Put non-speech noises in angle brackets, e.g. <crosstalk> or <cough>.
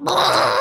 Blah! <laughs>